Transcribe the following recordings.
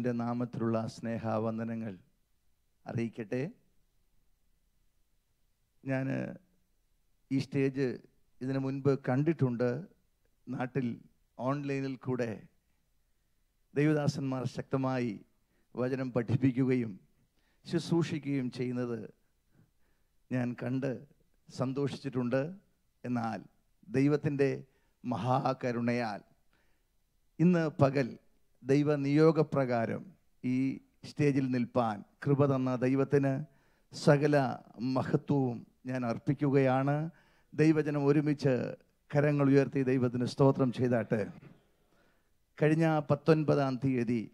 യേശുവിന്റെ നാമത്തിലുള്ള സ്നേഹാവന്ദനങ്ങൾ അറിയിക്കട്ടെ. ഞാൻ ഈ സ്റ്റേജ് ഇതിനു മുൻപ് കണ്ടിട്ടുണ്ട്. നാട്ടിൽ ഓൺലൈനിൽ കൂടെ ദൈവദാസന്മാർ ശക്തമായി വചനം പഠിപ്പിക്കുകയും ശുശ്രൂഷിക്കുകയും ചെയ്യുന്നത് ഞാൻ കണ്ട് സന്തോഷിച്ചിട്ടുണ്ട്. എന്നാൽ ദൈവത്തിന്റെ മഹാകരുണയാൽ ഇന്ന് പകൽ ദൈവ നിയോഗപ്രകാരം ഈ സ്റ്റേജിൽ നിൽപ്പാൻ കൃപ തന്ന ദൈവത്തിന് സകല മഹത്വവും ഞാൻ അർപ്പിക്കുകയാണ്. ദൈവജനം ഒരുമിച്ച് കരങ്ങൾ ഉയർത്തി ദൈവത്തിന് സ്തോത്രം ചെയ്താട്ട്. കഴിഞ്ഞ പത്തൊൻപതാം തീയതി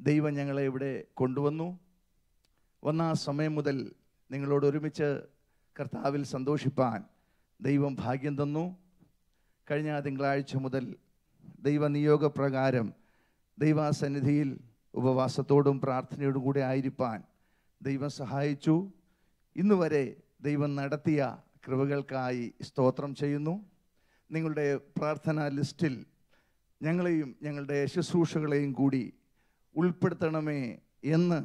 ദൈവം ഞങ്ങളെ ഇവിടെ കൊണ്ടുവന്നു. ഒന്നാം സമയം മുതൽ നിങ്ങളോട് ഒരുമിച്ച് കർത്താവിൽ സന്തോഷിപ്പാൻ ദൈവം ഭാഗ്യം തന്നു. കഴിഞ്ഞ തിങ്കളാഴ്ച മുതൽ ദൈവനിയോഗപ്രകാരം ദൈവസന്നിധിയിൽ ഉപവാസത്തോടും പ്രാർത്ഥനയോടും കൂടെ ആയിരിക്കാൻ ദൈവം സഹായിച്ചു. ഇന്ന് വരെ ദൈവം നടത്തിയ കൃപകൾക്കായി സ്തോത്രം ചെയ്യുന്നു. നിങ്ങളുടെ പ്രാർത്ഥനാ ലിസ്റ്റിൽ ഞങ്ങളെയും ഞങ്ങളുടെ ശുശ്രൂഷകളെയും കൂടി ഉൾപ്പെടുത്തണമേ എന്ന്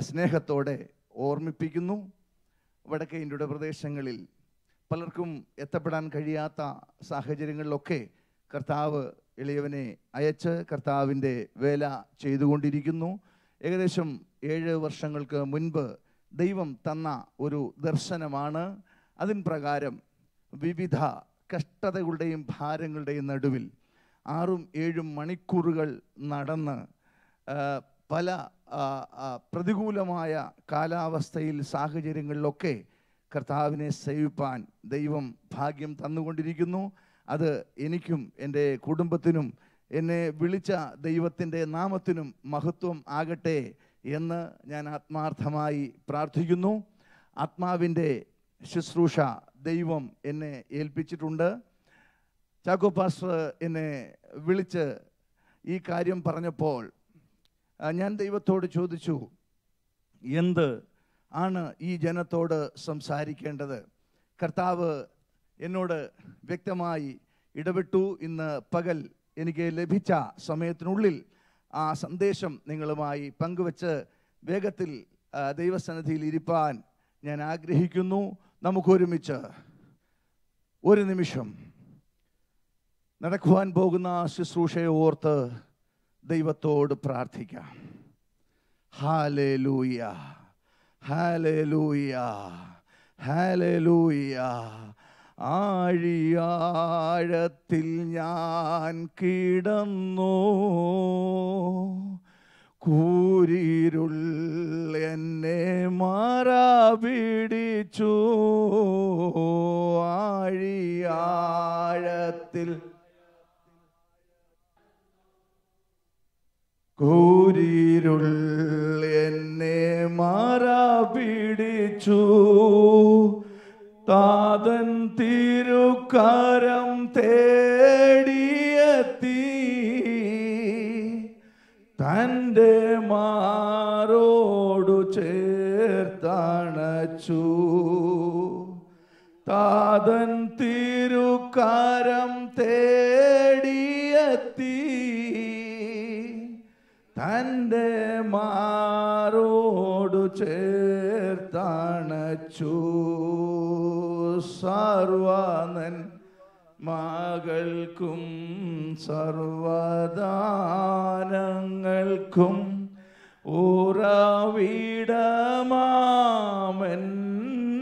സ്നേഹത്തോടെ ഓർമ്മിപ്പിക്കുന്നു. വടക്കേ ഇന്ത്യയുടെ പ്രദേശങ്ങളിൽ പലർക്കും എത്തപ്പെടാൻ കഴിയാത്ത സാഹചര്യങ്ങളിലൊക്കെ കർത്താവ് എളിയവനെ അയച്ച് കർത്താവിന്റെ വേല ചെയ്തുകൊണ്ടിരിക്കുന്നു. ഏകദേശം ഏഴ് വർഷങ്ങൾക്ക് മുൻപ് ദൈവം തന്ന ഒരു ദർശനമാണ്. അതിൻ പ്രകാരം വിവിധ കഷ്ടതകളുടെയും ഭാരങ്ങളുടെയും നടുവിൽ ആറും ഏഴും മണിക്കൂറുകൾ നടന്ന് പല പ്രതികൂലമായ കാലാവസ്ഥയിൽ സാഹചര്യങ്ങളിലൊക്കെ കർത്താവിനെ സേവിപ്പാൻ ദൈവം ഭാഗ്യം തന്നുകൊണ്ടിരിക്കുന്നു. അത് എനിക്കും എന്റെ കുടുംബത്തിനും എന്നെ വിളിച്ച ദൈവത്തിന്റെ നാമത്തിനും മഹത്വം ആകട്ടെ എന്ന് ഞാൻ ആത്മാർത്ഥമായി പ്രാർത്ഥിക്കുന്നു. ആത്മാവിന്റെ ശുശ്രൂഷ ദൈവം എന്നെ ഏൽപ്പിച്ചിട്ടുണ്ട്. ചാക്കോ പാസ്റ്റർ എന്നെ വിളിച്ച് ഈ കാര്യം പറഞ്ഞപ്പോൾ ഞാൻ ദൈവത്തോട് ചോദിച്ചു എന്ത് ആണ് ഈ ജനത്തോട് സംസാരിക്കേണ്ടത്? കർത്താവ് എന്നോട് വ്യക്തമായി ഇടപെട്ടു ഇന്ന് പകൽ എനിക്ക് ലഭിച്ച സമയത്തിനുള്ളിൽ ആ സന്ദേശം നിങ്ങളുമായി പങ്കുവച്ച് വേഗത്തിൽ ദൈവസന്നിധിയിൽ ഇരിപ്പാൻ ഞാൻ ആഗ്രഹിക്കുന്നു. നമുക്കൊരുമിച്ച് ഒരു നിമിഷം നടക്കുവാൻ പോകുന്ന ശുശ്രൂഷയെ ഓർത്ത് ദൈവത്തോട് പ്രാർത്ഥിക്കാം. ഹാലേ ലൂയ ഹാലേ ലൂയ ഹാലേലൂയ ഹാലേലൂയ. ആഴിയാഴത്തിൽ ഞാൻ കിടന്നു. കൂരിരുൾ എന്നെ മാറാ പിടിച്ചു ആഴിയാഴത്തിൽ കൂരിരുൾ എന്നെ മാറാ പിടിച്ചു താതൻ തിരുക്കാരം തേടിയെത്തി. തന്റെ മാറോടു ചേർത്തണച്ചു. താതൻ തിരുക്കാരം തേടിയെത്തി. തന്റെ മാറോടു ചേർത്തണച്ചു. സർവനൻ മകൾക്കും സർവദാനങ്ങൾക്കും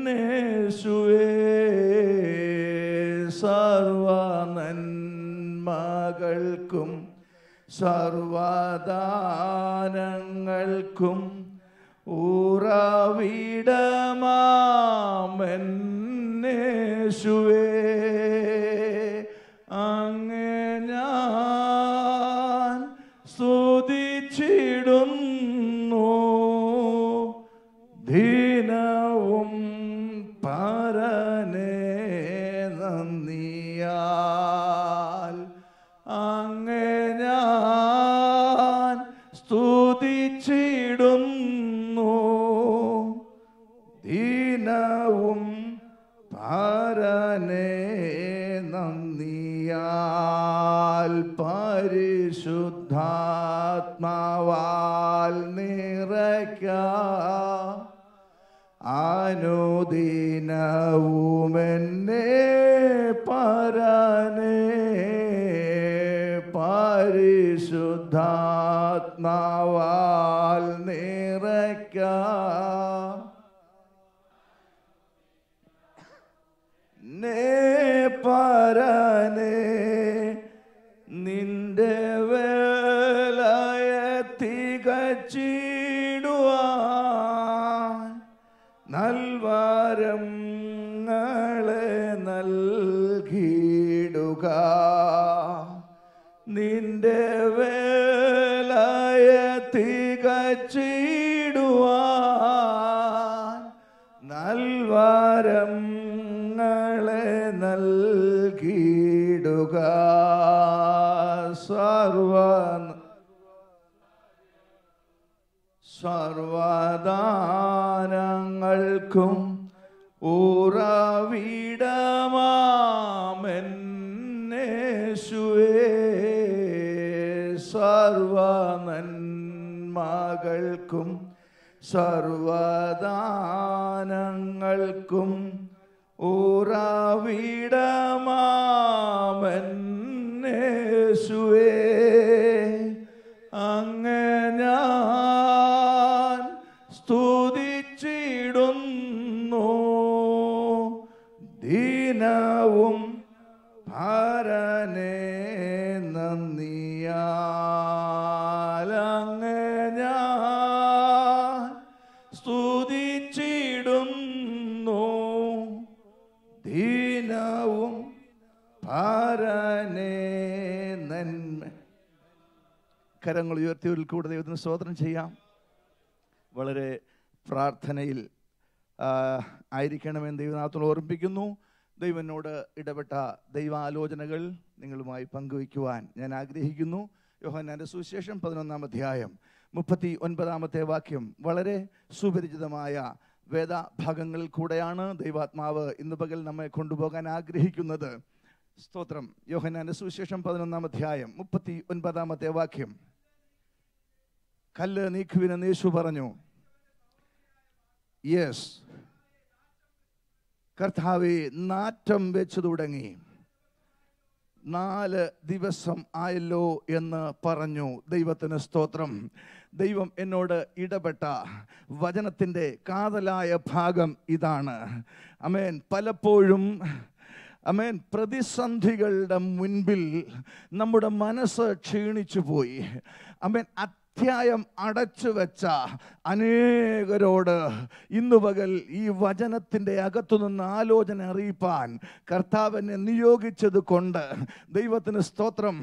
ഉറവിടമാമെന്നേശുവേ. സർവനന്മകൾക്കും സർവദാനങ്ങൾക്കും ഉറവിടമാമെന്നേശുവേ അങ്ങേ ഞാൻ ദീനവും പരനേ നന്ദിയാൽ പരിശുദ്ധാത്മാവാൽ നിറയ്ക്ക. അനുദിനവുമെന്നെ പരനേ പരിശുദ്ധാത്മാവാൽ നിറയ്ക്ക. നേ പരനേ നൽവരങ്ങളെ നൽകിയിടുക. സർവ സർവദാനങ്ങൾക്കും ഉറവിടമാമെന്നേശുവേ. സർവ നന്മകൾക്കും സർവദാനങ്ങൾക്കും ഉറവിടമാമെന്നേശുവേ അങ്ങ് നന്മ കരങ്ങൾ ഉയർത്തി ഒരു കൂടെ ദൈവത്തിന് സ്തോത്രം ചെയ്യാം. വളരെ പ്രാർത്ഥനയിൽ ആയിരിക്കണമെന്ന് ദൈവനാഥത്തോട് ഓർമ്മിപ്പിക്കുന്നു. ദൈവനോട് ഇടപെട്ട ദൈവാലോചനകൾ നിങ്ങളുമായി പങ്കുവയ്ക്കുവാൻ ഞാൻ ആഗ്രഹിക്കുന്നു. യോഹന്നാന്റെ സുവിശേഷം പതിനൊന്നാം അധ്യായം മുപ്പത്തി ഒൻപതാമത്തെ വാക്യം. വളരെ സുപരിചിതമായ വേദഭാഗങ്ങളിൽ കൂടെയാണ് ദൈവാത്മാവ് ഇന്ന് പകൽ നമ്മെ കൊണ്ടുപോകാൻ ആഗ്രഹിക്കുന്നത്. സ്തോത്രം. യോഹനാന്റെ സുവിശേഷം പതിനൊന്നാം അധ്യായം മുപ്പത്തി ഒൻപതാമത്തെ വാക്യം. കല്ല് നീക്കുവിനെന്ന് യേശു പറഞ്ഞു. യെസ് കർത്താവെ നാറ്റം വെച്ചു തുടങ്ങി. നാല് ദിവസം ആയല്ലോ എന്ന് പറഞ്ഞു. ദൈവത്തിന് സ്തോത്രം. ദൈവം എന്നോട് ഇടപെട്ട വചനത്തിന്റെ കാതലായ ഭാഗം ഇതാണ്. അമേൻ. പലപ്പോഴും അമേൻ പ്രതിസന്ധികളുടെ മുൻപിൽ നമ്മുടെ മനസ്സ് ക്ഷീണിച്ചു പോയി. അമേൻ അധ്യായം അടച്ചു വെച്ച അനേകരോട് ഇന്നു പകൽ ഈ വചനത്തിന്റെ അകത്തുനിന്ന് ആലോചന അറിയിപ്പാൻ കർത്താവിനെ നിയോഗിച്ചത് കൊണ്ട് ദൈവത്തിന് സ്തോത്രം.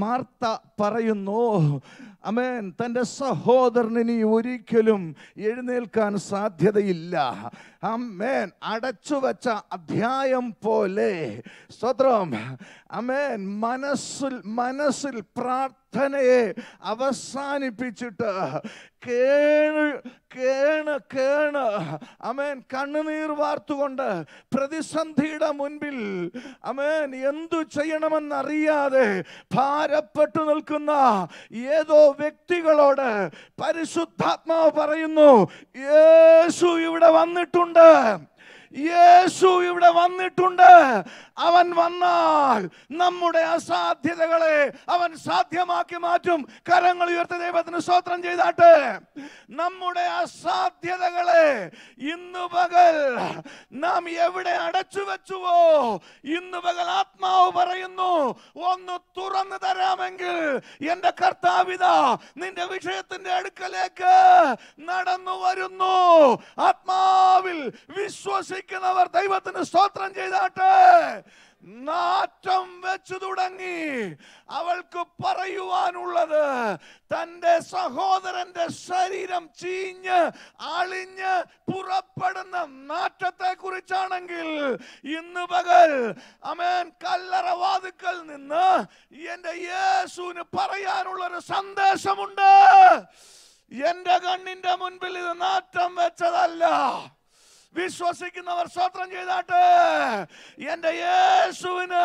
മാർത്ത പറയുന്നു അമേൻ. തന്റെ സഹോദരന് ഇനി ഒരിക്കലും എഴുന്നേൽക്കാൻ സാധ്യതയില്ല. അമേൻ. അടച്ചു വച്ച അധ്യായം പോലെ. സ്തോത്രം. അമേൻ. മനസ്സിൽ മനസ്സിൽ പ്രാർത്ഥനയെ അവസാനിപ്പിച്ചിട്ട് കേണ് കേണ് കേണ്. അമേൻ. കണ്ണുനീർ വാർത്തുകൊണ്ട് പ്രതിസന്ധിയുടെ മുൻപിൽ അമേൻ എന്തു ചെയ്യണമെന്നറിയാതെ ഭാരപ്പെട്ടു നിൽക്കുന്ന ഏതോ വ്യക്തികളോട് പരിശുദ്ധാത്മാവ് പറയുന്നു യേശു ഇവിടെ വന്നിട്ടുണ്ട്. യേശു ഇവിടെ വന്നിട്ടുണ്ട്. അവൻ വന്നാൽ നമ്മുടെ അസാധ്യതകളെ അവൻ സാധ്യമാക്കി മാറ്റും. കരങ്ങൾ ഉയർത്തി ദൈവത്തിന് സ്വോത്രം ചെയ്താട്ട്. നമ്മുടെ അസാധ്യതകളെ ഇന്ന് പകൽ നാം എവിടെ അടച്ചു വെച്ചുവോ? ഇന്ന് പകൽ ആത്മാവ് പറയുന്നു ഒന്ന് തുറന്നു തരാമെങ്കിൽ എന്റെ കർത്താവിത നിന്റെ വിഷയത്തിന്റെ അടുക്കലേക്ക് നടന്നു വരുന്നു. ആത്മാവിൽ വിശ്വസിക്കുന്നവർ ദൈവത്തിന് സ്തോത്രം ചെയ്താട്ടെ. നാറ്റം വെച്ചു തുടങ്ങി. അവൾക്ക് പറയുവാനുള്ളത് തന്റെ സഹോദരന്റെ ശരീരം ചീഞ്ഞ് അളിഞ്ഞ് പുറപ്പെടുന്ന നാറ്റത്തെ കുറിച്ചാണെങ്കിൽ ഇന്ന് പകൽ അമേൻ കല്ലറ വാതുക്കൽ നിന്ന് എന്റെ യേശുവിന് പറയാനുള്ളൊരു സന്ദേശമുണ്ട്. എന്റെ കണ്ണിന്റെ മുൻപിൽ ഇത് നാറ്റം വെച്ചതല്ല. വിശ്വസിക്കുന്നവർ സ്വത്രം ചെയ്താട്ട്. എന്റെ യേശുവിന്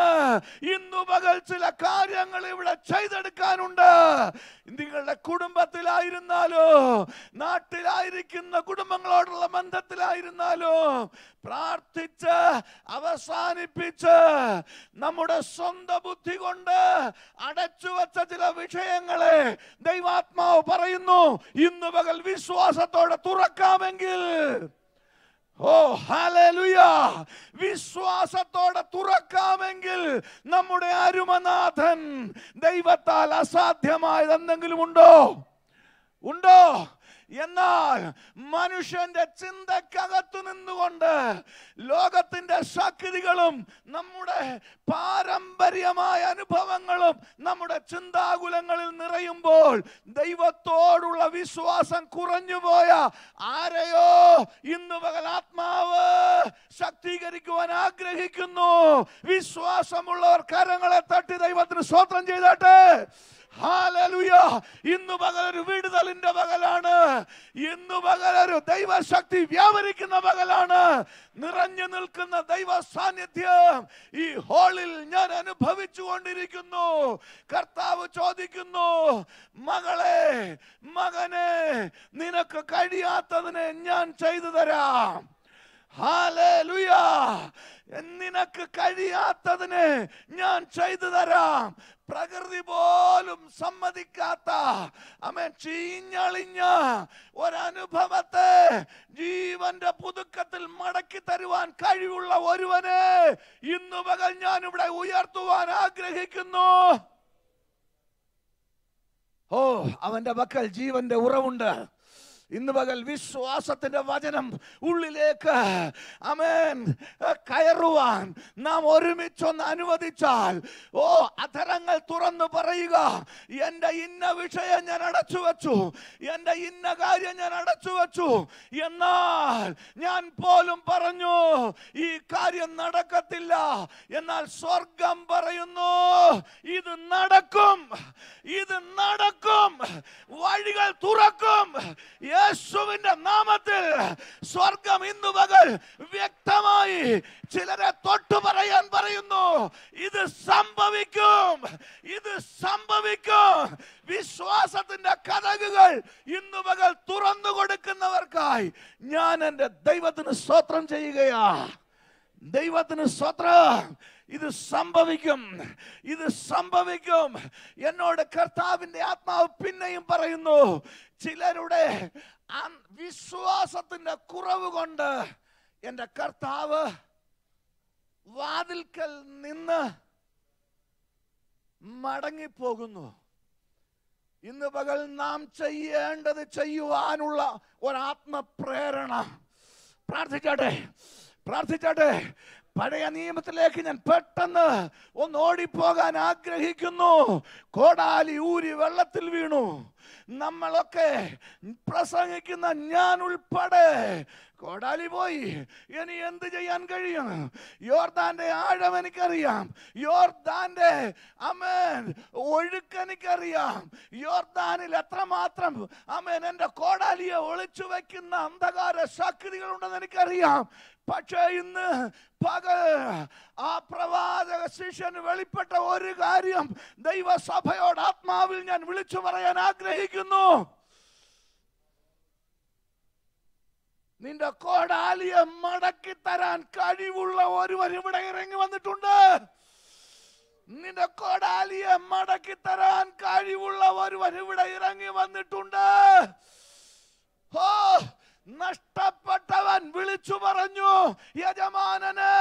ഇന്നു പകൽ ചില കാര്യങ്ങൾ ഇവിടെ ചെയ്തെടുക്കാനുണ്ട്. നിങ്ങളുടെ കുടുംബത്തിലായിരുന്നാലോ നാട്ടിലായിരിക്കുന്ന കുടുംബങ്ങളോടുള്ള ബന്ധത്തിലായിരുന്നാലോ പ്രാർത്ഥിച്ച് അവസാനിപ്പിച്ച് നമ്മുടെ സ്വന്തം ബുദ്ധി കൊണ്ട് അടച്ചു വച്ച ചില വിഷയങ്ങളെ ദൈവാത്മാവ് പറയുന്നു. ഇന്ന് പകൽ വിശ്വാസത്തോടെ തുറക്കാമെങ്കിൽ ഓ ഹാലലുയ വിശ്വാസത്തോടെ തുറക്കാമെങ്കിൽ നമ്മുടെ അരുമനാഥൻ ദൈവത്താൽ അസാധ്യമായത് എന്തെങ്കിലും ഉണ്ടോ? ഉണ്ടോ? എന്നാൽ മനുഷ്യന്റെ ചിന്തക്കകത്ത് നിന്നുകൊണ്ട് ലോകത്തിന്റെ ശക്തികളും നമ്മുടെ പാരമ്പര്യമായ അനുഭവങ്ങളും നമ്മുടെ ചിന്താകുലങ്ങളിൽ നിറയുമ്പോൾ ദൈവത്തോടുള്ള വിശ്വാസം കുറഞ്ഞുപോയ ആരെയോ ഇന്ന് പകൽ ആത്മാവ് ശക്തീകരിക്കുവാൻ ആഗ്രഹിക്കുന്നു. വിശ്വാസമുള്ളവർ കരങ്ങളെ തട്ടി ദൈവത്തിന് സ്വാത്രം ചെയ്തട്ടെ. ഇന്നു പകലൊരു വിടുതലിന്റെ പകലാണ്. ഇന്നു പകലൊരു ദൈവശക്തി വ്യാപരിക്കുന്ന പകലാണ്. നിറഞ്ഞു നിൽക്കുന്ന ദൈവ സാന്നിധ്യം ഈ ഹോളിൽ ഞാൻ അനുഭവിച്ചു കൊണ്ടിരിക്കുന്നു കർത്താവ് ചോദിക്കുന്നു മകളെ മകനെ നിനക്ക് കഴിയാത്തതിനെ ഞാൻ ചെയ്തു തരാം. നിനക്ക് കഴിയാത്തതിനെ ഞാൻ ചെയ്തു തരാം. പ്രകൃതി പോലും സമ്മതിക്കാത്ത അമേൻ ചീഞ്ഞളിഞ്ഞ ഒരനുഭവത്തെ ജീവന്റെ പുതുക്കത്തിൽ മടക്കി തരുവാൻ കഴിവുള്ള ഒരുവനെ ഇന്നു പകൽ ഞാൻ ഇവിടെ ഉയർത്തുവാൻ ആഗ്രഹിക്കുന്നു. ഓ അവന്റെ പക്കൽ ജീവന്റെ ഉറവുണ്ട്. ഇന്ന് പകൽ വിശ്വാസത്തിന്റെ വചനം ഉള്ളിലേക്ക് അമേൻ കയറുവാൻ നാം ഒരുമിച്ചൊന്ന് അനുവദിച്ചാൽ ഓ അധരങ്ങൾ തുറന്നു പറയുക എന്റെ ഇന്ന വിഷയം ഞാൻ അടച്ചു വച്ചു എന്റെ ഇന്ന കാര്യം ഞാൻ അടച്ചു വച്ചു എന്നാൽ ഞാൻ പോലും പറഞ്ഞു ഈ കാര്യം നടക്കത്തില്ല എന്നാൽ സ്വർഗം പറയുന്നു ഇത് നടക്കും ഇത് നടക്കും വഴികൾ തുറക്കും യേശുവിന്റെ നാമത്തിൽ സ്വർഗം ഇന്ന് പകൽ വ്യക്തമായി ചിലരെ തൊട്ടു പറയാൻ പറയുന്നു ഇത് സംഭവിക്കും ഇത് സംഭവിക്കും. വിശ്വാസത്തിന്റെ കഥകുകൾ ഇന്ന് പകൽ തുറന്നു കൊടുക്കുന്നവർക്കായി ഞാൻ എന്റെ ദൈവത്തിന് സ്തോത്രം ചെയ്യുകയാ. ദൈവത്തിന് സ്വത്രം ഇത് സംഭവിക്കും. ഇത് സംഭവിക്കും. എന്നോട് കർത്താവിന്റെ ആത്മാവ് പിന്നെയും പറയുന്നു ചിലരുടെ വിശ്വാസത്തിന്റെ കുറവ് കൊണ്ട് എന്റെ കർത്താവ് വാതിൽക്കൽ നിന്ന് മടങ്ങിപ്പോകുന്നു. ഇന്ന് പകൽ നാം ചെയ്യേണ്ടത് ചെയ്യുവാനുള്ള ഒരാത്മപ്രേരണ. പ്രാർത്ഥിച്ചാട്ടെ പ്രാർത്ഥിച്ചാട്ടെ. പഴയ നിയമത്തിലേക്ക് ഞാൻ പെട്ടെന്ന് ഒന്ന് ഓടിപ്പോകാൻ ആഗ്രഹിക്കുന്നു. കോടാലി ഊരി വെള്ളത്തിൽ വീണു. നമ്മളൊക്കെ പ്രസംഗിക്കുന്ന ഞാൻ ഉൾപ്പെടെ കോടാലി പോയി. ഇനി എന്ത് ചെയ്യാൻ കഴിയും? യോർദാന്റെ ആഴം എനിക്കറിയാം. യോർദാന്റെ അമേൻ ഒഴുക്ക് എനിക്കറിയാം. യോർദാനിൽ എത്രമാത്രം അമേൻ എന്റെ കോടാലിയെ ഒളിച്ചു വയ്ക്കുന്ന അന്ധകാര ശക്തികളുണ്ടെന്ന് എനിക്കറിയാം. പക്ഷേ ഇന്ന് പകൽ ആ പ്രവാചക ശിഷ്യന് വെളിപ്പെട്ട ഒരു കാര്യം ദൈവസഭയോട് ആത്മാവിൽ ഞാൻ വിളിച്ചു പറയാൻ ആഗ്രഹിക്കുന്നു. നിന്റെ കോടാലിയെ മടക്കി തരാൻ കഴിവുള്ള ഒരുവൻ ഇവിടെ ഇറങ്ങി വന്നിട്ടുണ്ട്. നിന്റെ കോടാലിയെ മടക്കി തരാൻ കഴിവുള്ള ഒരുവൻ ഇവിടെ ഇറങ്ങി വന്നിട്ടുണ്ട്. ഓ നഷ്ടപ്പെട്ടവൻ വിളിച്ചു പറഞ്ഞു യജമാനനെ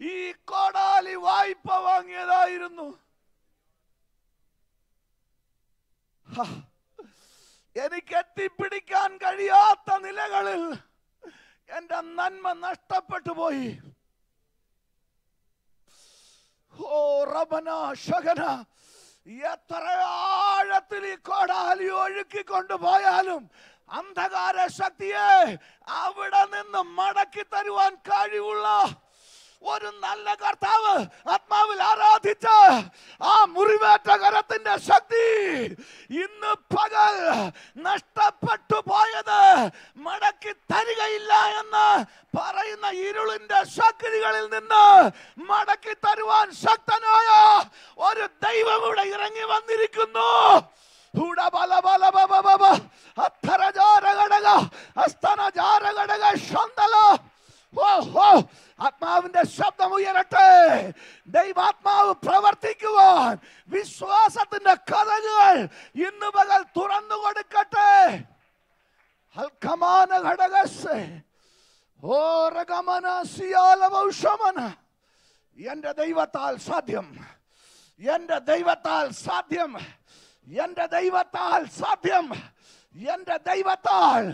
ഈ കോടാലി വായ്പ വാങ്ങിയതായിരുന്നു. എനിക്ക് എത്തിപ്പിടിക്കാൻ കഴിയാത്ത നിലകളിൽ എന്റെ നന്മ നഷ്ടപ്പെട്ടു പോയി ഓ റബന ശകന എത്ര ആഴത്തിൽ ഈ കോടാലി ഒഴുക്കി കൊണ്ടുപോയാലും അന്ധകാര ശക്തിയെ അവിടെ നിന്ന് മടക്കി തരുവാൻ കഴിവുള്ള ഒരു നല്ല കർത്താവ് ആത്മാവിൽ ആരാധിച്ച് ആ മുറിവേറ്റ കരത്തിന്റെ ശക്തി ഇന്ന് പകൽ നഷ്ടപ്പെട്ടു പോയത് മടക്കി തരികയില്ല എന്ന് പറയുന്ന ഇരുളിന്റെ ശക്തികളിൽ നിന്ന് മടക്കി തരുവാൻ ശക്തനായ ഒരു ദൈവം ഇവിടെ ഇറങ്ങി വന്നിരിക്കുന്നു. ഹുടബലബലബബബ. അത്തരജാരഘടക, അസ്തനജാരഘടക ശന്തല. ഓ, ഓ, ആത്മാവിന്റെ ശബ്ദം ഉയരട്ടെ ദൈവാത്മാവ് പ്രവർത്തിക്കുവാൻ വിശ്വാസത്തിന്റെ കഥകൾ ഇന്ന് പകൽ തുറന്നു കൊടുക്കട്ടെ ഹൽക്കമാന ഘടകസ് ഓരഗമന സിയാലവൗഷമന എന്റെ ദൈവത്താൽ സാധ്യം എന്റെ ദൈവത്താൽ സാധ്യം എന്റെ ദൈവത്താൽ സാധ്യം. എന്റെ ദൈവത്താൽ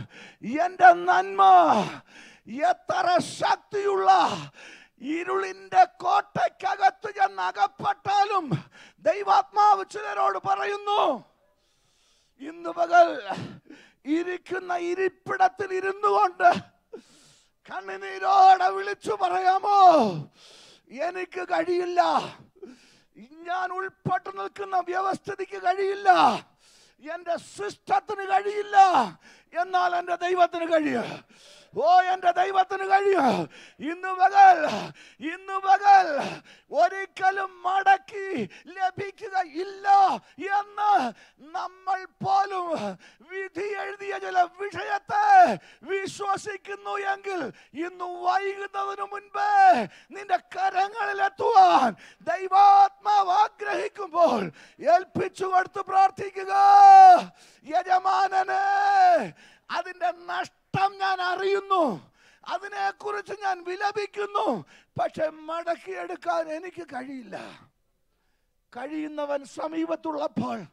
എന്റെ നന്മ എത്ര ശക്തിയുള്ള ഇരുളിന്റെ കോട്ടയ്ക്കകത്ത് ഞാൻ അകപ്പെട്ടാലും ദൈവാത്മാവ് ചിലരോട് പറയുന്നു ഇന്ന് പകൽ ഇരിക്കുന്ന ഇരിപ്പിടത്തിൽ ഇരുന്നു കൊണ്ട് കണ്ണുനീരോടെ വിളിച്ചു പറയാമോ? എനിക്ക് കഴിയില്ല. ഞാൻ ഉൾപ്പെട്ടു നിൽക്കുന്ന വ്യവസ്ഥിതിക്ക് കഴിയില്ല. എന്റെ സിസ്റ്റത്തിന് കഴിയില്ല. എന്നാൽ എന്റെ ദൈവത്തിന് കഴിയും. ഓ എന്റെ ദൈവത്തിന് കഴിയും. ഇന്ന് പകൽ ഇന്ന് പകൽ ഒരിക്കലും മടക്കി ലഭിക്കുക ഇല്ല എന്ന് നമ്മൾ പോലും വിധി എഴുതിയ ചില വിഷയത്തെ വിശ്വസിക്കുന്നു എങ്കിൽ ഇന്ന് വൈകുന്നതിന് മുൻപേ നിന്റെ കരങ്ങളിൽ എത്തുവാൻ ദൈവാത്മാവ് ആഗ്രഹിക്കുമ്പോൾ ഏൽപ്പിച്ചു കൊടുത്ത് പ്രാർത്ഥിക്കുക. യജമാനനെ അതിന്റെ നഷ്ടം ഞാൻ അറിയുന്നു. അതിനെക്കുറിച്ച് ഞാൻ വിലപിക്കുന്നു. പക്ഷെ മടക്കിയെടുക്കാൻ എനിക്ക് കഴിയില്ല. കഴിയുന്നവൻ സമീപത്തുള്ളപ്പോൾ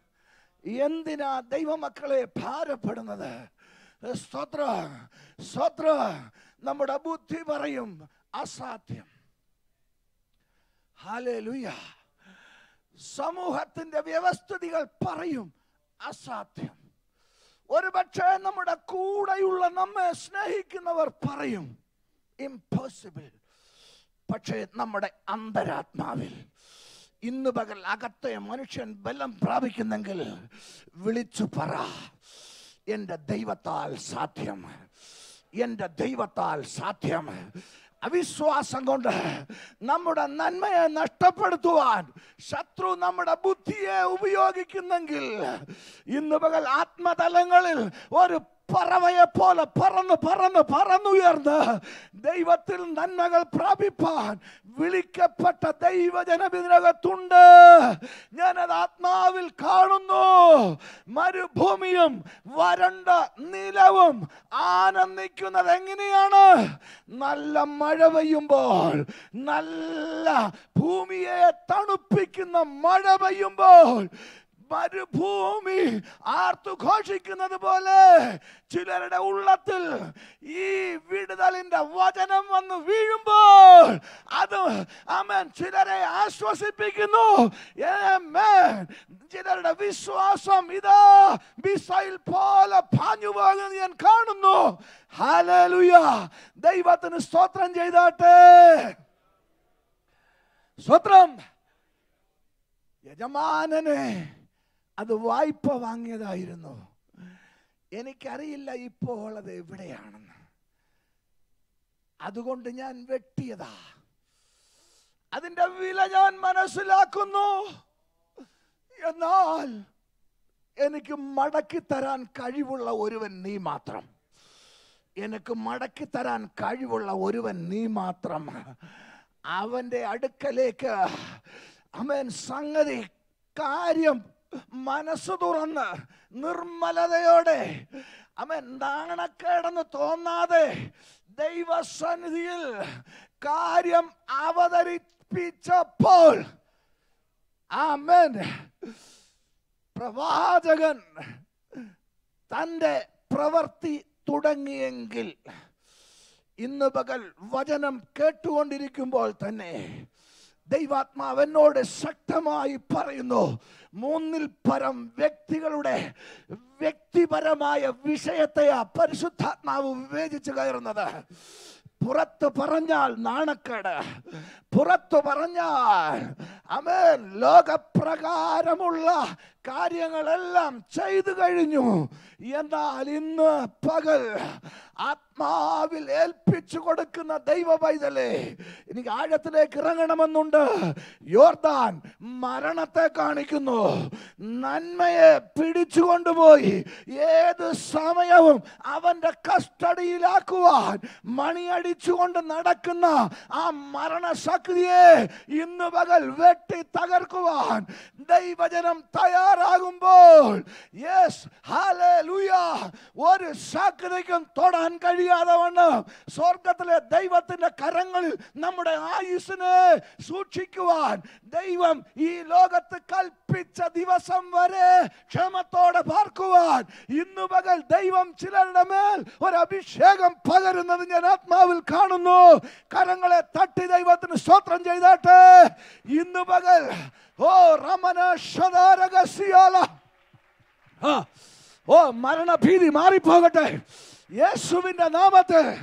എന്തിനാ ദൈവമക്കളെ ഭാരപ്പെടുന്നത്? സ്തോത്ര സ്തോത്ര. നമ്മുടെ ബുദ്ധി പറയും അസാധ്യം. സമൂഹത്തിന്റെ വ്യവസ്ഥിതികൾ പറയും അസാധ്യം. ഒരുപക്ഷെ നമ്മുടെ കൂടെയുള്ള നമ്മെ സ്നേഹിക്കുന്നവർ പറയും ഇംപോസിബിൾ പക്ഷേ നമ്മുടെ അന്തരാത്മാവിൽ ഇന്ന് പകൽ അകത്തെ മനുഷ്യൻ ബലം പ്രാപിക്കുന്നെങ്കിൽ വിളിച്ചു പറ എന്റെ ദൈവത്താൽ സാധ്യം എന്റെ ദൈവത്താൽ സാധ്യം അവിശ്വാസം കൊണ്ട് നമ്മുടെ നന്മയെ നഷ്ടപ്പെടുത്തുവാൻ ശത്രു നമ്മുടെ ബുദ്ധിയെ ഉപയോഗിക്കുന്നെങ്കിൽ ഇന്ന് പകൽ ആത്മതലങ്ങളിൽ ഒരു പറവയെ പോലെ പറന്ന് പറന്ന് പറന്നുയർന്ന് ദൈവത്തിൽ നന്മകൾ പ്രാപിപ്പാൻ വിളിക്കപ്പെട്ട ഞാൻ അത് ആത്മാവിൽ കാണുന്നു. മരുഭൂമിയും വരണ്ട നിലവും ആനന്ദിക്കുന്നത് എങ്ങനെയാണ്? നല്ല മഴ പെയ്യുമ്പോൾ നല്ല ഭൂമിയെ തണുപ്പിക്കുന്ന മഴ പെയ്യുമ്പോൾ മരുഭൂമി ആർത്തുഘോഷിക്കുന്നത് പോലെ ചിലരുടെ ഉള്ളത്തിൽ ഈ വിടുതലിന്റെ വചനം വന്ന് വീഴുമ്പോൾ അത് അമൻ ചിലരെ ആശ്വസിപ്പിക്കുന്നു. ചിലരുടെ വിശ്വാസം ഇതാ മിസൈൽ പോലെ പാഞ്ഞു പോകുന്നത് ഞാൻ കാണുന്നു. ഹാലലുയ ദൈവത്തിന് സ്തോത്രം ചെയ്താട്ടെ. സ്തോത്രം. യജമാനനെ അത് വായ്പ വാങ്ങിയതായിരുന്നു. എനിക്കറിയില്ല ഇപ്പോൾ അത് എവിടെയാണെന്ന്. അതുകൊണ്ട് ഞാൻ വെട്ടിയതാ. അതിന്റെ വില ഞാൻ മനസ്സിലാക്കുന്നു. എന്നാൽ എനിക്ക് മടക്കി തരാൻ കഴിവുള്ള ഒരുവൻ നീ മാത്രം. എനിക്ക് മടക്കി തരാൻ കഴിവുള്ള ഒരുവൻ നീ മാത്രം. അവന്റെ അടുക്കലേക്ക്. അവൻ സംഗതി കാര്യം മനസ്സ് തുറന്ന് നിർമ്മലതയോടെ അവൻ നാണക്കേടെന്ന് തോന്നാതെ ദൈവസന്നിധിയിൽ കാര്യം അവതരിപ്പിച്ചപ്പോൾ പ്രവാചകൻ തന്റെ പ്രവർത്തി തുടങ്ങിയെങ്കിൽ ഇന്ന് പകൽ വചനം കേട്ടുകൊണ്ടിരിക്കുമ്പോൾ തന്നെ ദൈവാത്മാവ് എന്നോട് ശക്തമായി പറയുന്നു. മൂന്നിൽ പരം വ്യക്തികളുടെ വ്യക്തിപരമായ വിഷയത്തെയാ പരിശുദ്ധാത്മാവ് വിവേചിച്ചു കയറുന്നത്. പുറത്ത് പറഞ്ഞാൽ നാണക്കേട്. പുറത്തു പറഞ്ഞാൽ അമേൻ ലോകപ്രകാരമുള്ള കാര്യങ്ങളെല്ലാം ചെയ്തു കഴിഞ്ഞു. എന്നാൽ ഇന്ന് പകൽ ആത്മാവിൽ ഏൽപ്പിച്ചു കൊടുക്കുന്ന ദൈവ പൈതലേ എനിക്ക് ആഴത്തിലേക്ക് ഇറങ്ങണമെന്നുണ്ട്. യോർദാൻ മരണത്തെ കാണിക്കുന്നു. നന്മയെ പിടിച്ചു കൊണ്ടുപോയി. ഏത് സമയവും അവന്റെ കസ്റ്റഡിയിലാക്കുവാൻ മണിയടിച്ചുകൊണ്ട് നടക്കുന്ന ആ മരണശക്തിയെ ഇന്ന് പകൽ വെട്ടി തകർക്കുവാൻ ദൈവജനം തയ്യാറാകുമ്പോൾ യെസ് ഒരു ശക്തിക്കും തൊടാൻ കഴിയാതെ വണ്ണം സ്വർഗത്തിലെ ദൈവത്തിന്റെ കരങ്ങളിൽ നമ്മുടെ ആയുസ്സിനെ സൂക്ഷിക്കുവാൻ ദൈവം ഈ ലോകത്ത് കൽപ്പിച്ച ദിവസം വരെ ക്ഷമത്തോടെ പാർക്കുവാൻ ഇന്ന് പകൽ ദൈവം ചിലരുടെ മേൽ ഒരു അഭിഷേകം പകരുന്നത് ഞാൻ ആത്മാവിൽ കാണുന്നു. കരങ്ങളെ തട്ടി ദൈവത്തിന് സ്തോത്രം ചെയ്തിട്ട്. ഇന്ന് പകൽ ഓ റമന ഓ മരണഭീതി മാറിപ്പോകട്ടെ. യേശുവിന്റെ നാമത്തെ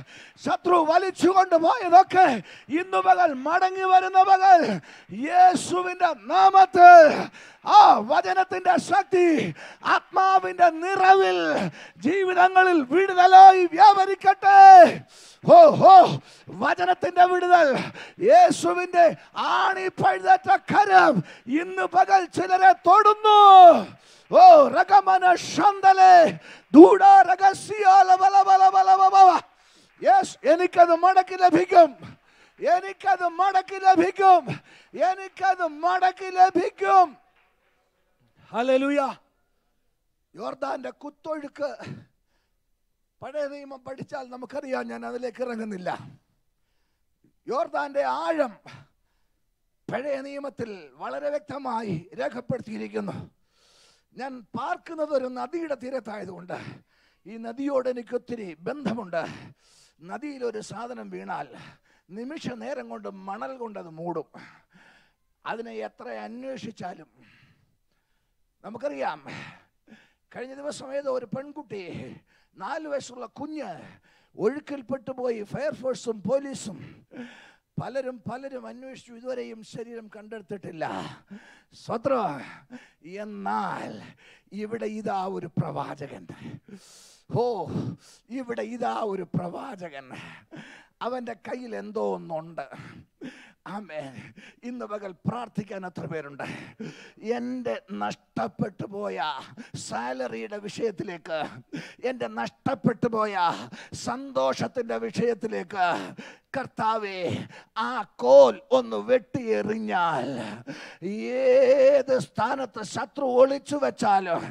ശത്രു വലിച്ചുകൊണ്ട് പോയതൊക്കെ ഇന്നു പകൽ മടങ്ങി വരുന്ന പകൽ യേശുവിന്റെ നാമത്തിൽ. ആ വചനത്തിന്റെ ശക്തി ആത്മാവിന്റെ നിറവിൽ ജീവിതങ്ങളിൽ വിടുതലായി വ്യാപരിക്കട്ടെ. ഹോ ഹോ വചനത്തിന്റെ വിടുതൽ. യേശുവിന്റെ ആണി പഴുതറ്റ കരം ഇന്ന് പകൽ ചിലരെ തൊടുന്നു. രകമന ശന്തലേ ദൂട രഹസ്യാല ബല ബല ബല ബല ബല. യെസ് എനിക്കത് മടക്കി ലഭിക്കും. എനിക്കത് മടക്കി ലഭിക്കും. എനിക്കത് മടക്കി ലഭിക്കും. ഹല്ലേലൂയ യോർദാന്റെ കുത്തൊഴുക്ക്. പഴയ നിയമം പഠിച്ചാൽ നമുക്കറിയാം ഞാൻ അതിലേക്ക് ഇറങ്ങുന്നില്ല. യോർദാന്റെ ആഴം പഴയ നിയമത്തിൽ വളരെ വ്യക്തമായി രേഖപ്പെടുത്തിയിരിക്കുന്നു. ഞാൻ പാർക്കുന്നത് ഒരു നദിയുടെ തീരത്തായതുകൊണ്ട് ഈ നദിയോട് എനിക്ക് ഒത്തിരി ബന്ധമുണ്ട്. നദിയിലൊരു സാധനം വീണാൽ നിമിഷ നേരം കൊണ്ട് മണൽ കൊണ്ട് അത് മൂടും. അതിനെ എത്ര അന്വേഷിച്ചാലും നമുക്കറിയാം. കഴിഞ്ഞ ദിവസം ഏതോ ഒരു പെൺകുട്ടി നാല് വയസ്സുള്ള കുഞ്ഞ് ഒഴുക്കിൽപ്പെട്ടു പോയി ഫയർഫോഴ്സും പോലീസും പലരും പലരും അന്വേഷിച്ചു ഇതുവരെയും ശരീരം കണ്ടെടുത്തിട്ടില്ല. സ്വത്ര എന്നാൽ ഇവിടെ ഇതാ ഒരു പ്രവാചകൻ. ഓ ഇവിടെ ഇതാ ഒരു പ്രവാചകൻ. അവന്റെ കയ്യിൽ എന്തോ ഒന്നുണ്ട്. ആമേ ഇന്ന് പകൽ പ്രാർത്ഥിക്കാൻ എത്ര പേരുണ്ട്? എന്റെ നഷ്ടപ്പെട്ടു പോയ സാലറിയുടെ വിഷയത്തിലേക്ക് എന്റെ നഷ്ടപ്പെട്ടു പോയ സന്തോഷത്തിന്റെ വിഷയത്തിലേക്ക് കർത്താവേ ആ കോൽ ഒന്ന് വെട്ടിയെറിഞ്ഞാൽ ഏത് സ്ഥാനത്ത് ശത്രു ഒളിച്ചു വെച്ചാലും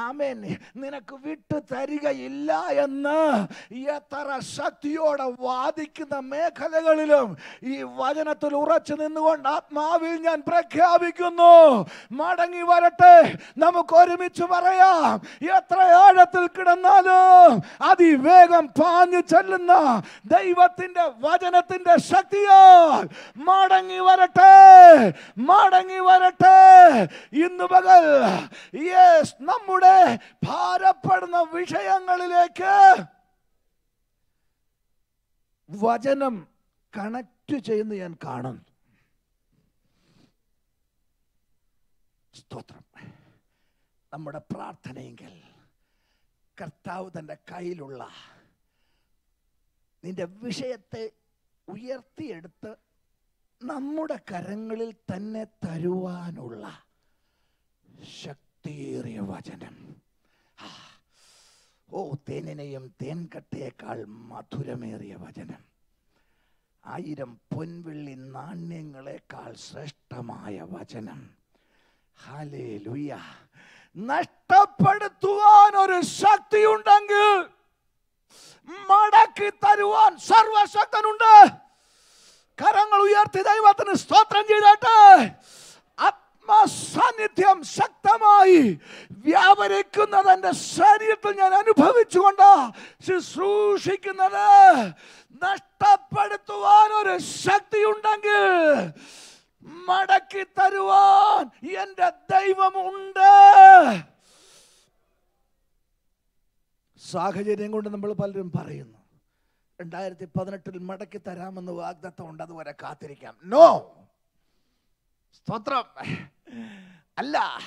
ആമേൻ നിനക്ക് വിട്ടു തരികയില്ല എന്ന് എത്ര ശക്തിയോടെ വാദിക്കുന്ന മേഖലകളിലും ഈ വചനത്തിൽ ഉറച്ചു നിന്നുകൊണ്ട് ആത്മാവിൽ ഞാൻ പ്രഖ്യാപിക്കുന്നു. മടങ്ങി വരട്ടെ. നമുക്ക് ഒരുമിച്ച് പറയാം. എത്ര ആഴത്തിൽ കിടന്നാലും അതിവേഗം പാഞ്ഞു ചെല്ലുന്ന ദൈവത്തിന്റെ വചനത്തിന്റെ ശക്തിയാൽ മടങ്ങി വരട്ടെ. മടങ്ങി വരട്ടെ. ഇന്ന് പകൽ യേസ് നമ്മുടെ ഭാരപ്പെടുന്ന വിഷയങ്ങളിലേക്ക് വചനം കണക്ട് ചെയ്യുന്ന ഞാൻ കാണുന്നു. സ്തോത്രം. നമ്മുടെ പ്രാർത്ഥനയെങ്കിൽ കർത്താവ് തന്റെ കയ്യിലുള്ള നിന്റെ വിഷയത്തെ ഉയർത്തിയെടുത്ത് നമ്മുടെ കരങ്ങളിൽ തന്നെ തരുവാനുള്ള ശക്തിയേറിയ വചനം. ഓ തേനിനെയും തേൻകട്ടയേക്കാൾ മധുരമേറിയ വചനം. ആയിരം പൊൻവെള്ളി നാണ്യങ്ങളെക്കാൾ ശ്രേഷ്ഠമായ വചനം. ഹാലേ ലുയ്യ നഷ്ടപ്പെടുത്തുവാൻ ഒരു ശക്തി ഉണ്ടെങ്കിൽ മടക്കി തരുവാൻ സർവശക്തനുണ്ട്. കരങ്ങൾ ഉയർത്തി ദൈവത്തിന് സ്തോത്രം ചെയ്തട്ടെ ആത്മസാന്നിധ്യം ശക്തമായി വ്യാപരിക്കുന്നത് എന്റെ ശരീരത്തിൽ ഞാൻ അനുഭവിച്ചുകൊണ്ട് ശുശ്രൂഷിക്കുന്നത്. നഷ്ടപ്പെടുത്തുവാൻ ഒരു ശക്തിയുണ്ടെങ്കിൽ മടക്കി തരുവാൻ എന്റെ ദൈവമുണ്ട്. സാഹചര്യം കൊണ്ട് നമ്മൾ പലരും പറയുന്നു രണ്ടായിരത്തി പതിനെട്ടിൽ മടക്കി തരാമെന്ന് വാഗ്ദത്തം ഉണ്ട് അതുവരെ കാത്തിരിക്കാം. നോ സ്തോത്രം. അല്ല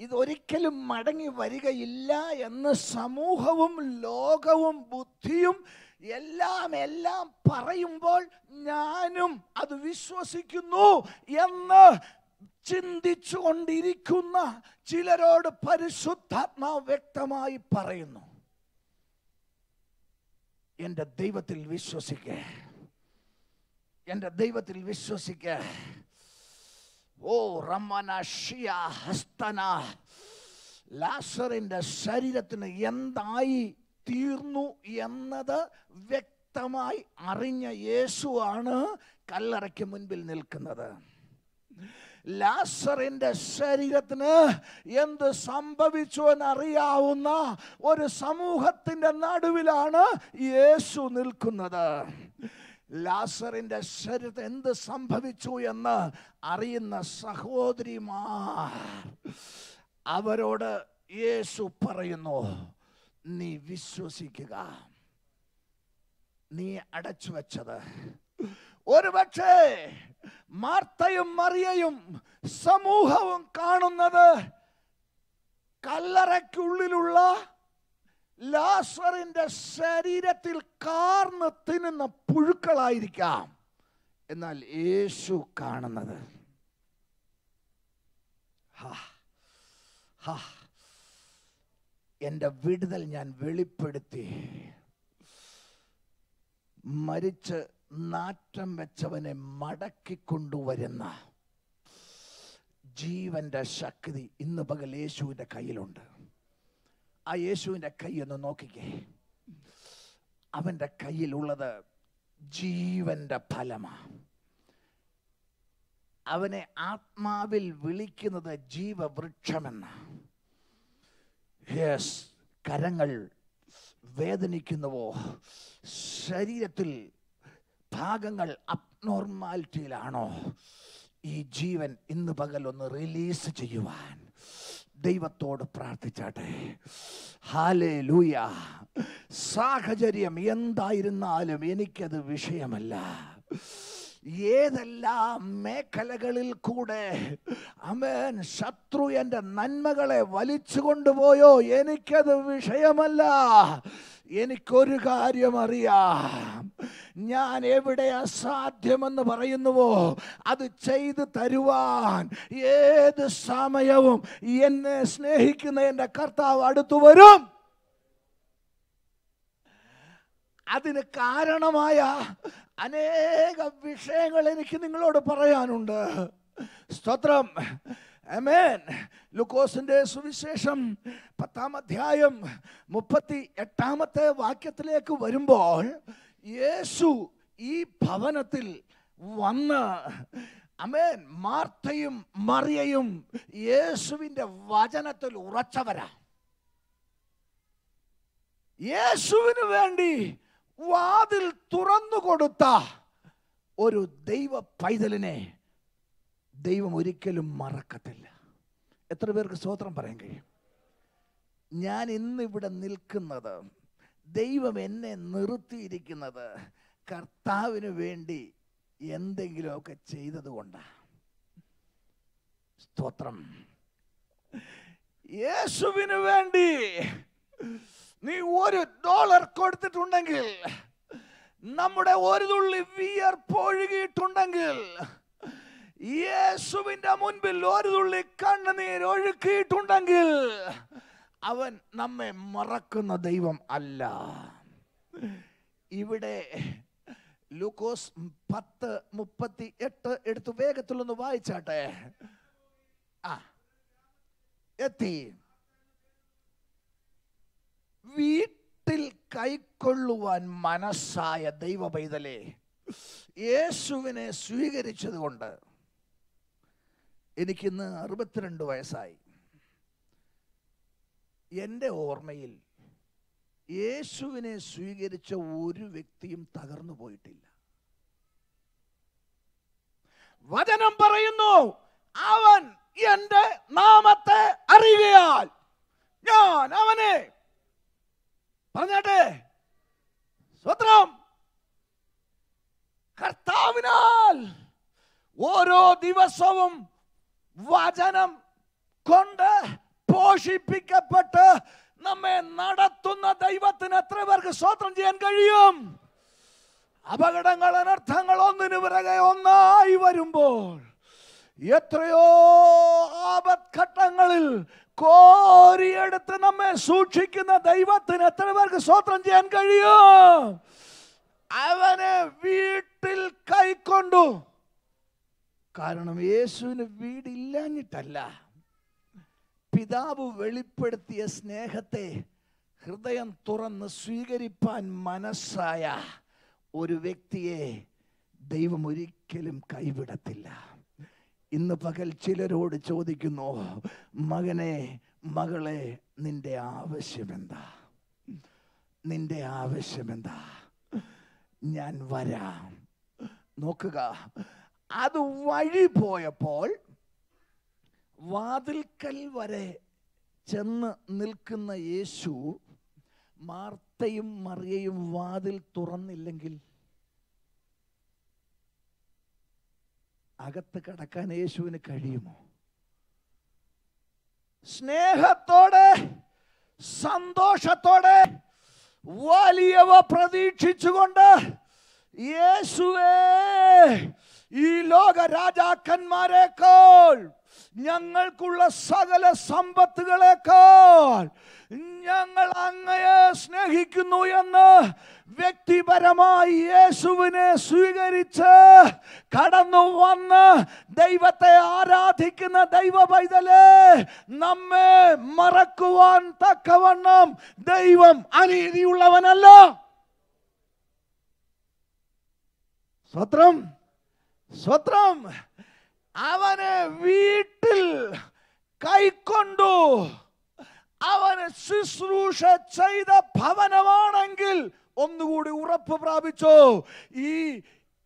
ഇതൊരിക്കലും മടങ്ങി വരികയില്ല എന്ന് സമൂഹവും ലോകവും ബുദ്ധിയും എല്ലാം എല്ലാം പറയുമ്പോൾ ഞാനും അത് വിശ്വസിക്കുന്നു എന്ന് ചിന്തിച്ചു കൊണ്ടിരിക്കുന്ന ചിലരോട് പരിശുദ്ധാത്മാവ് വ്യക്തമായി പറയുന്നു. എന്റെ ദൈവത്തിൽ വിശ്വസിക്കേ. എന്റെ ദൈവത്തിൽ വിശ്വസിക്ക. ഓ റമ്മന ഷിയ ഹസ്തന. ലാസറിന്റെ ശരീരത്തിന് എന്തായി തീർന്നു എന്നത് വ്യക്തമായി അറിഞ്ഞ യേശുവാണ് കല്ലറയ്ക്ക് മുൻപിൽ നിൽക്കുന്നത്. ലാസറിന്റെ ശരീരത്തിന് എന്ത് സംഭവിച്ചു എന്നറിയാവുന്ന ഒരു സമൂഹത്തിന്റെ നടുവിലാണ് യേശു നിൽക്കുന്നത്. ലാസറിന്റെ ശരീരത്തിൽ എന്ത് സംഭവിച്ചു എന്ന് അറിയുന്ന സഹോദരിമാർ അവരോട് യേശു പറയുന്നു നീ വിശ്വസിക്കുക. നീ അടച്ചു വെച്ചത്. ഒരുപക്ഷേ മാർത്തയും മറിയയും സമൂഹവും കാണുന്നത് കല്ലറയ്ക്കുള്ളിലുള്ള ലാസറിന്റെ ശരീരത്തിൽ കാർന്ന് തിന്നുന്ന പുഴുക്കളായിരിക്കാം. എന്നാൽ യേശു കാണുന്നത്. എന്റെ വിടുതൽ ഞാൻ വെളിപ്പെടുത്തി. മരിച്ച് നാറ്റം വെച്ചവനെ മടക്കി കൊണ്ടുവരുന്ന ജീവന്റെ ശക്തി ഇന്ന് പകൽ യേശുവിന്റെ കയ്യിലുണ്ട്. ആ യേശുവിന്റെ കൈ ഒന്ന് നോക്കിക്കേ. അവന്റെ കയ്യിലുള്ളത് ജീവന്റെ ഫലമാണ് അവനെ ആത്മാവിൽ വിളിക്കുന്നത് ജീവവൃക്ഷമെന്ന. യെസ് കരങ്ങൾ വേദനിക്കുന്നുവോ? ശരീരത്തിൽ ഭാഗങ്ങൾ അബ്നോർമാലിറ്റിയിലാണോ ഈ ജീവൻ ഇന്ന് പകൽ ഒന്ന് റിലീസ് ചെയ്യുവാൻ. ദൈവത്തോട് പ്രാർത്ഥിച്ചാട്ടെ. ഹാലേ ലൂയ സാഹചര്യം എന്തായിരുന്നാലും എനിക്കത് വിഷയമല്ല. ഏതെല്ലാം മേഖലകളിൽ കൂടെ അമേൻ ശത്രു എന്റെ നന്മകളെ വലിച്ചു കൊണ്ടുപോയോ എനിക്കത് വിഷയമല്ല. എനിക്കൊരു കാര്യം അറിയാം. ഞാൻ എവിടെ അസാധ്യമെന്ന് പറയുന്നുവോ അത് ചെയ്തു തരുവാൻ ഏത് സമയവും എന്നെ സ്നേഹിക്കുന്ന എന്റെ കർത്താവ് അടുത്തു വരും. അതിന് കാരണമായ അനേക വിഷയങ്ങൾ എനിക്ക് നിങ്ങളോട് പറയാനുണ്ട്. സ്തോത്രം. അമേൻ ലുക്കോസിന്റെ സുവിശേഷം പത്താം അധ്യായം മുപ്പത്തി എട്ടാമത്തെ വാക്യത്തിലേക്ക് വരുമ്പോൾ യേശു ഈ ഭവനത്തിൽ വന്ന് അമേൻ മാർത്തയും മറിയയും യേശുവിന്റെ വചനത്തിൽ ഉറച്ചവരാ. യേശുവിന് വേണ്ടി വാതിൽ തുറന്നു കൊടുത്ത ഒരു ദൈവ പൈതലിനെ ദൈവം ഒരിക്കലും മറക്കത്തില്ല. എത്ര പേർക്ക് സ്തോത്രം പറയാൻ കഴിയും? ഞാൻ ഇന്നിവിടെ നിൽക്കുന്നത് ദൈവം എന്നെ നിർത്തിയിരിക്കുന്നത് കർത്താവിന് വേണ്ടി എന്തെങ്കിലുമൊക്കെ ചെയ്തത് സ്തോത്രം. യേശുവിന് വേണ്ടി നീ ഒരു ഡോളർ കൊടുത്തിട്ടുണ്ടെങ്കിൽ നമ്മുടെ ഒരു തുള്ളി വിയർപ്പൊഴുകിയിട്ടുണ്ടെങ്കിൽ യേശുവിന്റെ മുൻപിൽ ഒരു തുള്ളി കണ്ണുനീർ ഒഴുക്കിയിട്ടുണ്ടെങ്കിൽ അവൻ നമ്മെ മറക്കുന്ന ദൈവം അല്ല. ഇവിടെ ലൂക്കോസ് പത്ത് മുപ്പത്തി എട്ട് എടുത്ത് വേഗത്തിലൊന്ന് വായിച്ചാട്ടെ. ആ എത്തി. വീട്ടിൽ കൈക്കൊള്ളുവാൻ മനസ്സായ ദൈവ പൈതലെ യേശുവിനെ സ്വീകരിച്ചത് കൊണ്ട് എനിക്കിന്ന് അറുപത്തിരണ്ട് വയസ്സായി. എന്റെ ഓർമ്മയിൽ യേശുവിനെ സ്വീകരിച്ച ഒരു വ്യക്തിയും തകർന്നു പോയിട്ടില്ല. വചനം പറയുന്നു അവൻ എന്റെ നാമത്തെ അറിയുകയാൽ ഞാൻ അവനെ പറഞ്ഞാട്ടെ സ്വത്രം കർത്താവിനാൽ ഓരോ ദിവസവും വചനം കൊണ്ട് പോഷിപ്പിക്കപ്പെട്ട് നമ്മെ നടത്തുന്ന ദൈവത്തിന് എത്ര പേർക്ക് സ്വത്രം ചെയ്യാൻ കഴിയും? അപകടങ്ങൾ അനർത്ഥങ്ങൾ ഒന്നിനു പിറകെ ഒന്നായി വരുമ്പോൾ എത്രയോ ആപത്ഘട്ടങ്ങളിൽ കോരിയെടുത്ത് നമ്മെ സൂക്ഷിക്കുന്ന ദൈവത്തിന് എത്ര പേർക്ക് സ്വത്രം ചെയ്യാൻ കഴിയും? അവനെ വീട്ടിൽ കൈക്കൊണ്ടു കാരണം യേശുവിന് വീടില്ലാഞ്ഞിട്ടല്ല. പിതാവ് വെളിപ്പെടുത്തിയ സ്നേഹത്തെ ഹൃദയം തുറന്ന് സ്വീകരിപ്പാൻ മനസ്സായ ഒരു വ്യക്തിയെ ദൈവം ഒരിക്കലും കൈവിടത്തില്ല. ഇന്ന് പകൽ ചിലരോട് ചോദിക്കുന്നു മകനെ മകളെ നിന്റെ ആവശ്യമെന്താ? നിന്റെ ആവശ്യമെന്താ? ഞാൻ വരാം. നോക്കുക അത് വഴി പോയപ്പോൾ വാതിൽക്കൽ വരെ ചെന്ന് നിൽക്കുന്ന യേശു മാർത്തയും മറിയയും വാതിൽ തുറന്നില്ലെങ്കിൽ അകത്ത് കടക്കാൻ യേശുവിന് കഴിയുമോ? സ്നേഹത്തോടെ സന്തോഷത്തോടെ വലിയവ പ്രതീക്ഷിച്ചുകൊണ്ട് യേശുവേ ഈ ലോക രാജാക്കന്മാരെക്കാൾ ഞങ്ങൾക്കുള്ള സകല സമ്പത്തുകളെക്കാൾ ഞങ്ങൾ അങ്ങയെ സ്നേഹിക്കുന്നു എന്ന് വ്യക്തിപരമായി യേശുവിനെ സ്വീകരിച്ച് കടന്നു വന്ന് ദൈവത്തെ ആരാധിക്കുന്ന ദൈവ പൈതലേ നമ്മെ മറക്കുവാൻ തക്കവണ്ണം ദൈവം അനീതിയുള്ളവനല്ല. സ്വത്രം സ്വത്രം അവനെ വീട്ടിൽ കൈക്കൊണ്ടു. അവന് ശുശ്രൂഷ ചെയ്ത ഭവനമാണെങ്കിൽ ഒന്നുകൂടി ഉറപ്പ് പ്രാപിച്ചോ. ഈ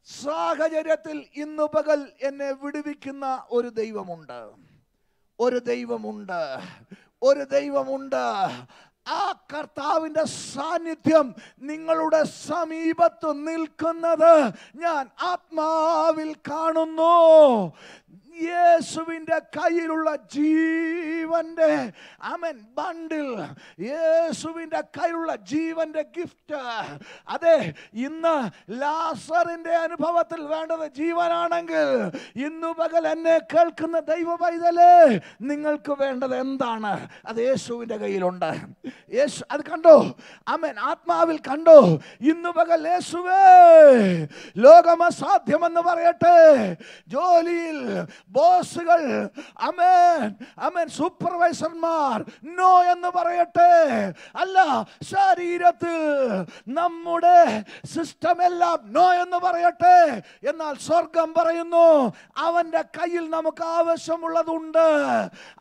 സാഹചര്യത്തിൽ ഇന്ന് പകൽ എന്നെ വിടുവിക്കുന്ന ഒരു ദൈവമുണ്ട്. ഒരു ദൈവമുണ്ട്. ഒരു ദൈവമുണ്ട്. ആ കർത്താവിന്റെ സാന്നിധ്യം നിങ്ങളുടെ സമീപത്ത് നിൽക്കുന്നത് ഞാൻ ആത്മാവിൽ കാണുന്നു. യേശുവിന്റെ കയ്യിലുള്ള ജീവന്റെ അമൻ ബണ്ടിൽ യേശുവിന്റെ കയ്യിലുള്ള ജീവന്റെ ഗിഫ്റ്റ് അതെ ഇന്ന് ലാസറിന്റെ അനുഭവത്തിൽ വേണ്ടത് ജീവനാണെങ്കിൽ ഇന്നു പകൽ എന്നെ കേൾക്കുന്ന ദൈവ പൈതലേ നിങ്ങൾക്ക് വേണ്ടത് എന്താണ്? അത് യേശുവിന്റെ കയ്യിലുണ്ട്. യേശു അത് കണ്ടോ? അമൻ ആത്മാവിൽ കണ്ടോ? ഇന്നു പകൽ യേശുവേ ലോകം അസാധ്യമെന്ന് പറയട്ടെ. ജോലിയിൽ ബോസുകൾ അമേൻ അമേൻ സൂപ്പർവൈസർമാർ നോ എന്ന് പറയട്ടെ. അല്ല ശരീരത്തിൽ നമ്മുടെ സിസ്റ്റം എല്ലാം നോ എന്ന് പറയട്ടെ. എന്നാൽ സ്വർഗം പറയുന്നു അവന്റെ കയ്യിൽ നമുക്ക് ആവശ്യമുള്ളതുണ്ട്.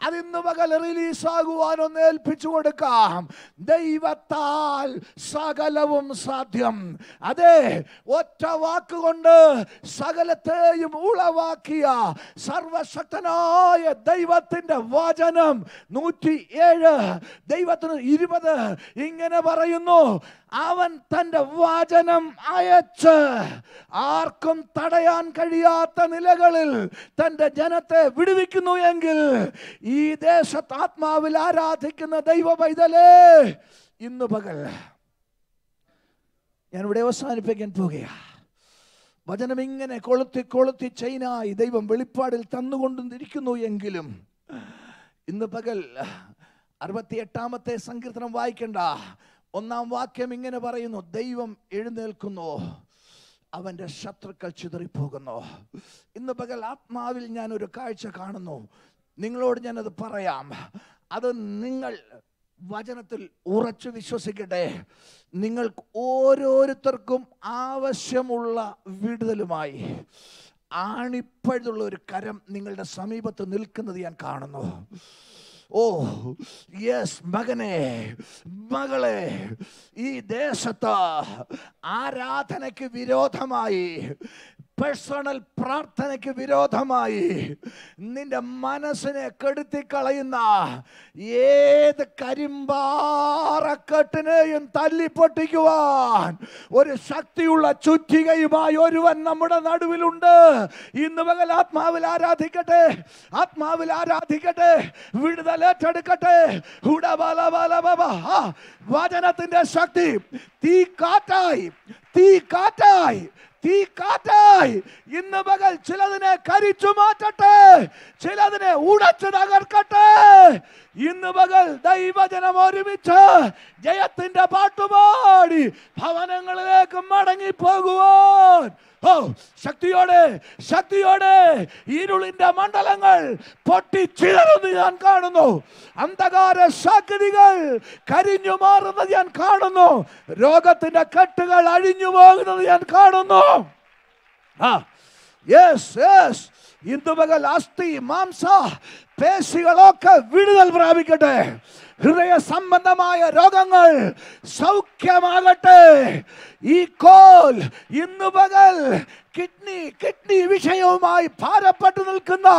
അതിന്ന് പകൽ റിലീസാകുവാനൊന്ന് ഏൽപ്പിച്ചു കൊടുക്കാം. ദൈവത്താൽ സകലവും സാധ്യം. അതെ ഒറ്റ വാക്കുകൊണ്ട് സകലത്തെയും ഉളവാക്കിയ സർവശക്തനായ ദൈവത്തിന്റെ വചനം. നൂറ്റി ഏഴ് ദൈവത്തിന് ഇരുപത് ഇങ്ങനെ പറയുന്നു. അവൻ തന്റെ വചനം അയച്ച് ആർക്കും തടയാൻ കഴിയാത്ത നിലകളിൽ തന്റെ ജനത്തെ വിടുവിക്കുന്നു എങ്കിൽ ഈ ദേശത്ത് ആത്മാവിൽ ആരാധിക്കുന്ന ദൈവ പൈതലേ ഇന്ന് പകൽ ഞാൻ ഇവിടെ അവസാനിപ്പിക്കാൻ പോകുകയാ വചനം ഇങ്ങനെ കൊളുത്തി കൊളുത്തി ചെയിനായി ദൈവം വെളിപ്പാടിൽ തന്നുകൊണ്ടിരിക്കുന്നു എങ്കിലും ഇന്ന് പകൽ അറുപത്തി എട്ടാമത്തെ സങ്കീർത്തനം വായിക്കണ്ട. ഒന്നാം വാക്യം ഇങ്ങനെ പറയുന്നു ദൈവം എഴുന്നേൽക്കുന്നു അവന്റെ ശത്രുക്കൾ ചിതറിപ്പോകുന്നു. ഇന്ന് പകൽ ആത്മാവിൽ ഞാൻ ഒരു കാഴ്ച കാണുന്നു. നിങ്ങളോട് ഞാനത് പറയാം. അത് നിങ്ങൾ വചനത്തിൽ ഉറച്ചു വിശ്വസിക്കട്ടെ. നിങ്ങൾക്ക് ഓരോരുത്തർക്കും ആവശ്യമുള്ള വിടുതലുമായി ആണിപ്പഴുതുള്ള ഒരു കരം നിങ്ങളുടെ സമീപത്ത് നിൽക്കുന്നത് ഞാൻ കാണുന്നു. ഓ യെസ് മകനെ മകളെ ഈ ദേശത്ത് ആരാധനയ്ക്ക് വിരോധമായി പേഴ്സണൽ പ്രാർത്ഥനയ്ക്ക് വിരോധമായി നിന്റെ മനസ്സിനെ കെടുത്തിക്കളയുന്ന ഏത് കരിമ്പാറക്കെട്ടിനെയും തല്ലിപ്പൊട്ടിക്കുവാൻ ഒരു ശക്തിയുള്ള ചുറ്റികയുമായി ഒരുവൻ നമ്മുടെ നടുവിലുണ്ട്. ഇന്ന് പകൽ ആത്മാവിൽ ആരാധിക്കട്ടെ ആത്മാവിൽ ആരാധിക്കട്ടെ വിടുതൽ ഏറ്റെടുക്കട്ടെ. വചനത്തിന്റെ ശക്തി തീ കാറ്റായി തീ കാറ്റായി. തീ കാറ്റായി ഇന്ന് പകൽ ചിലതിനെ കരിച്ചു മാറ്റട്ടെ ചിലതിനെ ഉടച്ചു തകർക്കട്ടെ. ഇന്ന് പകൽ ദൈവജനം ഒരുമിച്ച് ജയത്തിന്റെ പാട്ടുപാടി ഭവനങ്ങളിലേക്ക് മടങ്ങി പോകുവാൻ ഓ ശക്തിയോടെ ശക്തിയോടെ ഇരുളിന്റെ മണ്ഡലങ്ങൾ പൊട്ടി ചിതറുന്നത് ഞാൻ കാണുന്നു. അന്ധകാര ശക്തികൾ കരിഞ്ഞു മാറുന്നത് ഞാൻ കാണുന്നു. രോഗത്തിന്റെ കെട്ടുകൾ അഴിഞ്ഞു പോകുന്നത് ഞാൻ കാണുന്നു. ആ യെസ് യെസ് ഇന്ന് പകൽ അസ്ഥി മാംസ പേശികളൊക്കെ വിടുതൽ പ്രാപിക്കട്ടെ. ഹൃദയ സംബന്ധമായ രോഗങ്ങൾ സൗഖ്യമാകട്ടെ. ഈ കോൽ ഇന്ന് പകൽ കിഡ്നി കിഡ്നി വിഷയവുമായി ഭാരപ്പെട്ടു നിൽക്കുന്ന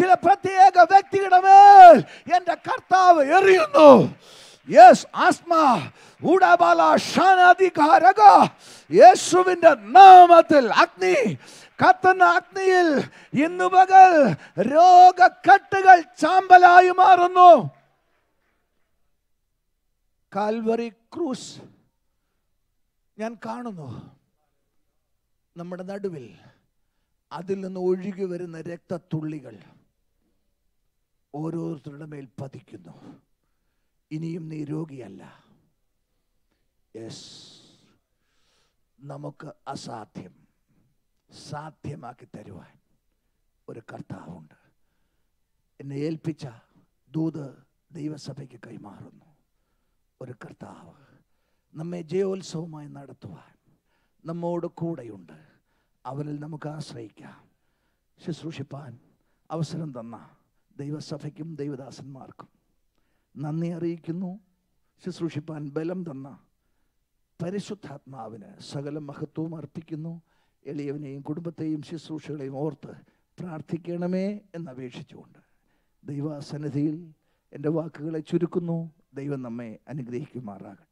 ചില പ്രത്യേക വ്യക്തിയുടെ മേൽ എന്റെ കർത്താവ് എറിയുന്നു. യെസ് ആസ്മ ഊടാബാല ഷാനാധികാരക യേശുവിന്റെ നാമത്തിൽ അഗ്നി കത്തുന്ന അഗ്നിയിൽ ഇന്നു പകൽ രോഗക്കെട്ടുകൾ ചാമ്പലായി മാറുന്നു. കാൽവറി ക്രൂസ് ഞാൻ കാണുന്നു. നമ്മുടെ നടുവിൽ അതിൽ നിന്ന് ഒഴുകി വരുന്ന രക്തത്തുള്ളികൾ ഓരോരുത്തരുടെ മേൽ പതിക്കുന്നു. ഇനിയും നീ രോഗിയല്ല. യെസ് നമുക്ക് അസാധ്യം സാധ്യമാക്കി തരുവാൻ ഒരു കർത്താവുണ്ട്. എന്നെ ഏൽപ്പിച്ച ദൂത് ദൈവസഭയ്ക്ക് കൈമാറുന്നു. ഒരു കർത്താവ് നമ്മെ ജയോത്സവമായി നടത്തുവാൻ നമ്മോട് കൂടെയുണ്ട്. അവനിൽ നമുക്ക് ആശ്രയിക്കാം. ശുശ്രൂഷിപ്പാൻ അവസരം തന്ന ദൈവസഭയ്ക്കും ദൈവദാസന്മാർക്കും നന്ദി അറിയിക്കുന്നു. ശുശ്രൂഷിപ്പാൻ ബലം തന്ന പരിശുദ്ധാത്മാവിന് സകല മഹത്വവും അർപ്പിക്കുന്നു. എളിയവനെയും കുടുംബത്തെയും ശുശ്രൂഷകളെയും ഓർത്ത് പ്രാർത്ഥിക്കണമേ എന്നപേക്ഷിച്ചുകൊണ്ട് ദൈവസന്നിധിയിൽ എന്റെ വാക്കുകളെ ചുരുക്കുന്നു. ദൈവം നമ്മെ അനുഗ്രഹിക്കുമാറാകട്ടെ.